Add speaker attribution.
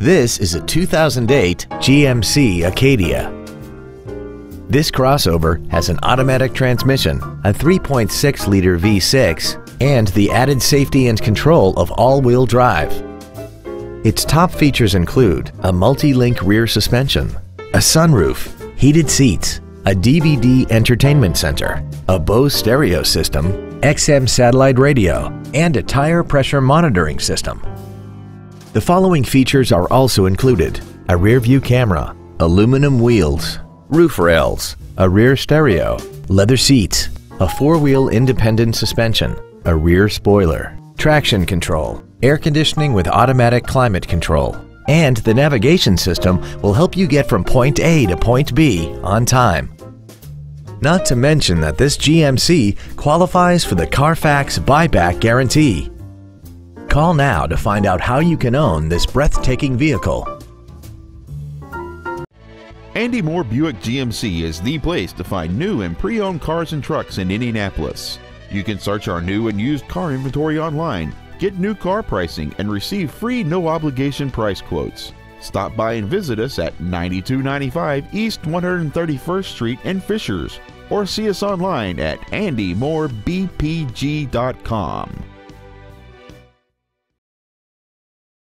Speaker 1: This is a 2008 GMC Acadia. This crossover has an automatic transmission, a 3.6-liter V6, and the added safety and control of all-wheel drive. Its top features include a multi-link rear suspension, a sunroof, heated seats, a DVD entertainment center, a Bose stereo system, XM satellite radio, and a tire pressure monitoring system. The following features are also included. A rear view camera, aluminum wheels, roof rails, a rear stereo, leather seats, a four-wheel independent suspension, a rear spoiler, traction control, air conditioning with automatic climate control, and the navigation system will help you get from point A to point B on time. Not to mention that this GMC qualifies for the Carfax buyback guarantee. Call now to find out how you can own this breathtaking vehicle.
Speaker 2: Andy Mohr Buick GMC is the place to find new and pre owned cars and trucks in Indianapolis. You can search our new and used car inventory online, get new car pricing, and receive free no obligation price quotes. Stop by and visit us at 9295 East 131st Street in Fishers or see us online at andymohrbpg.com.